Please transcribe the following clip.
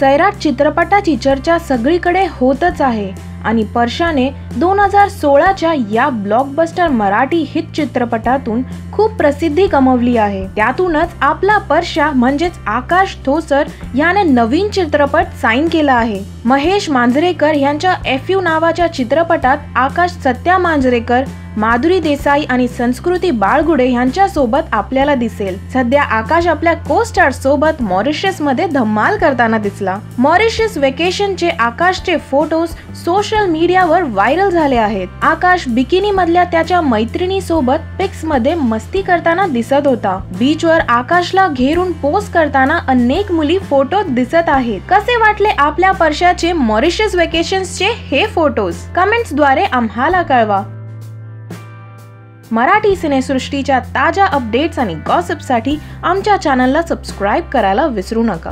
सैराट चित्रपटाची चर्चा सगळीकडे होतच आहे. आणि पर्शाने दोन हजार सोळाच्या या ब्लॉकबस्टर मराठी हिट चित्रपटातून खूप प्रसिद्धी कमवली आहे. त्यातूनच आपला परशा म्हणजेच आकाश थोसर याने नवीन चित्रपट साईन केला आहे. महेश मांजरेकर यांच्या एफ यू नावाच्या चित्रपटात आकाश सत्या मांजरेकर माधुरी देसाई आणि संस्कृती बाळगुडे यांच्या सोबत आपल्याला दिसेल. सध्या आकाश आपल्या को स्टार सोबत मॉरिशसमध्ये धमाल करताना दिसला. मॉरिशस वेकेशनचे आकाशचे फोटोज सोशल सोशल मीडियावर व्हायरल झाले आहेत. आकाश बिकिनी मधल्या त्याच्या मैत्रिणी सोबत पिक्समध्ये मस्ती करताना दिसत होता. बीचवर आकाशला घेरून पोस्ट करताना अनेक मुली फोटो दिसत आहेत. कसे वाटले आपल्या पर्शाचे मॉरिशस वेकेशन्सचे हे फोटोज? कमेंट्सद्वारे आम्हाला कळवा. मराठी सिनेसृष्टीच्या ताज्या अपडेट्स आणि गॉसिपसाठी आमच्या चॅनलला सबस्क्राईब करायला विसरू नका.